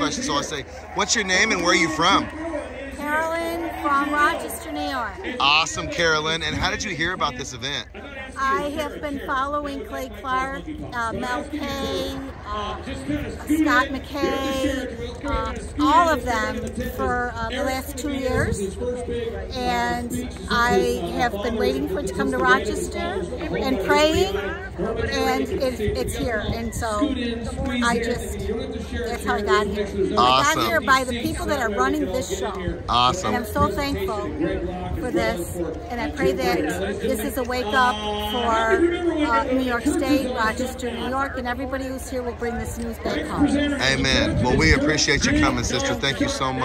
question, so I'll say, what's your name and where are you from? Carolyn from Rochester, New York. Awesome, Carolyn. And how did you hear about this event? I have been following Clay Clark, uh, Mel K, uh, Scott McKay, uh, all of them for uh, the last two years. And I have been waiting for it to come to Rochester and praying, and it, it's here. And so I just, that's how I got here. I got here by the people that are running this show. Awesome. And I'm so thankful for this, and I pray that this is a wake up for uh, New York State, Rochester, New York, and everybody who's here will bring this news back home. Amen. Well, we appreciate you coming, sister. Thank you so much.